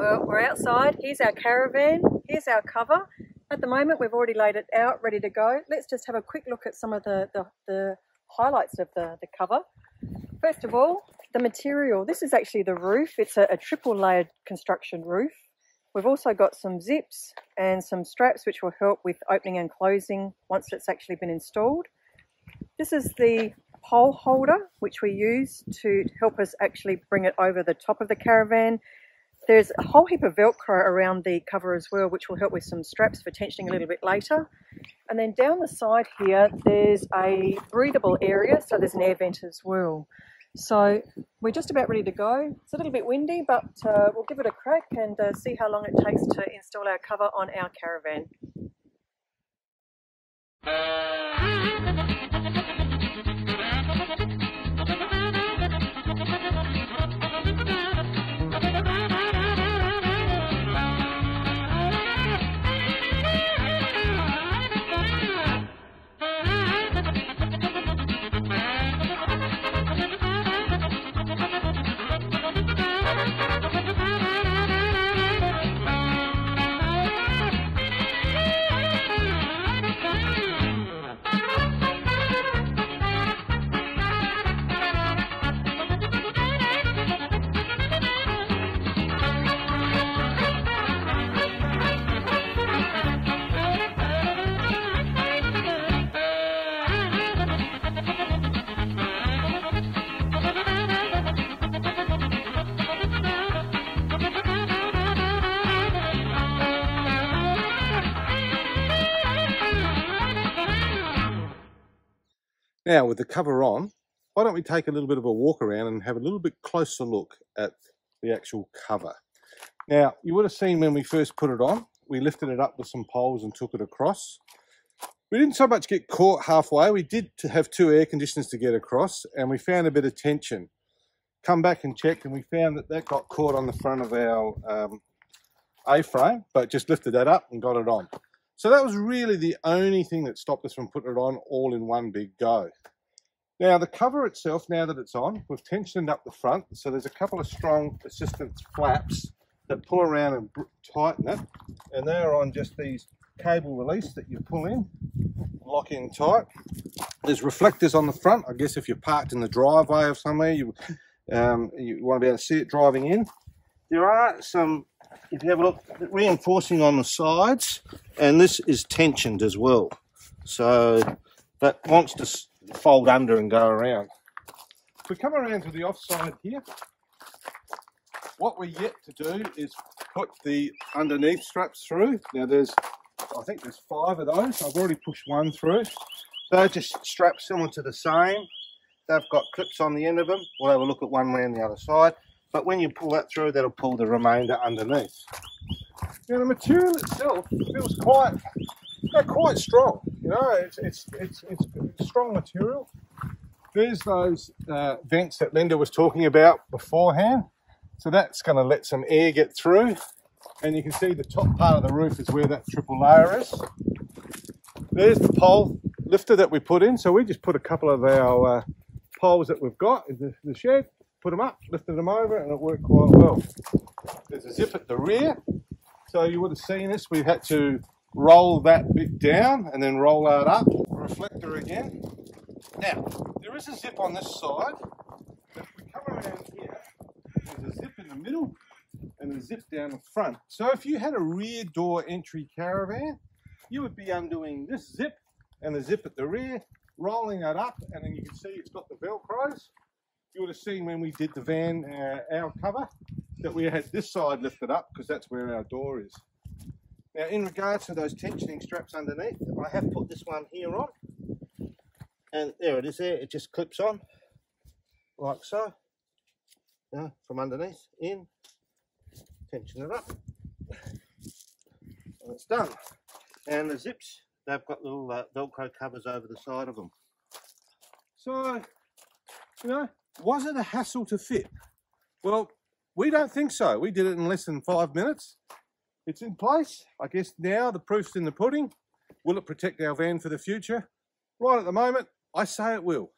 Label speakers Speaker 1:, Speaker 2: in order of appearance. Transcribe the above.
Speaker 1: Well, we're outside. Here's our caravan. Here's our cover. At the moment, we've already laid it out, ready to go. Let's just have a quick look at some of the, the, the highlights of the, the cover. First of all, the material. This is actually the roof. It's a, a triple layered construction roof. We've also got some zips and some straps which will help with opening and closing once it's actually been installed. This is the pole holder which we use to help us actually bring it over the top of the caravan there's a whole heap of Velcro around the cover as well, which will help with some straps for tensioning a little bit later. And then down the side here, there's a breathable area, so there's an air vent as well. So we're just about ready to go. It's a little bit windy, but uh, we'll give it a crack and uh, see how long it takes to install our cover on our caravan.
Speaker 2: Now, with the cover on, why don't we take a little bit of a walk around and have a little bit closer look at the actual cover. Now, you would have seen when we first put it on, we lifted it up with some poles and took it across. We didn't so much get caught halfway. We did have two air conditioners to get across and we found a bit of tension. Come back and checked and we found that that got caught on the front of our um, A-frame, but just lifted that up and got it on. So that was really the only thing that stopped us from putting it on all in one big go. Now the cover itself, now that it's on, we've tensioned up the front. So there's a couple of strong assistance flaps that pull around and tighten it. And they're on just these cable release that you pull in, lock in tight. There's reflectors on the front. I guess if you're parked in the driveway of somewhere, you, um, you want to be able to see it driving in. There are some if you have a look, reinforcing on the sides, and this is tensioned as well. So that wants to fold under and go around. If we come around to the offside here, what we're yet to do is put the underneath straps through. Now there's, I think there's five of those. I've already pushed one through. They're just straps similar to the same. They've got clips on the end of them. We'll have a look at one around the other side. But when you pull that through, that'll pull the remainder underneath. Now the material itself feels quite, quite strong. You know, it's, it's, it's, it's strong material. There's those uh, vents that Linda was talking about beforehand. So that's going to let some air get through. And you can see the top part of the roof is where that triple layer is. There's the pole lifter that we put in. So we just put a couple of our uh, poles that we've got in the, the shed put them up, lifted them over, and it worked quite well. There's a zip at the rear, so you would have seen this. We've had to roll that bit down and then roll that up. Reflector again. Now, there is a zip on this side. but If we come around here, there's a zip in the middle and a zip down the front. So if you had a rear door entry caravan, you would be undoing this zip and the zip at the rear, rolling that up, and then you can see it's got the Velcros you would have seen when we did the van, uh, our cover, that we had this side lifted up because that's where our door is. Now in regards to those tensioning straps underneath, I have put this one here on. And there it is there, it just clips on, like so. Yeah, from underneath, in, tension it up, and it's done. And the zips, they've got little uh, Velcro covers over the side of them. So, you know, was it a hassle to fit? Well, we don't think so. We did it in less than five minutes. It's in place. I guess now the proof's in the pudding. Will it protect our van for the future? Right at the moment, I say it will.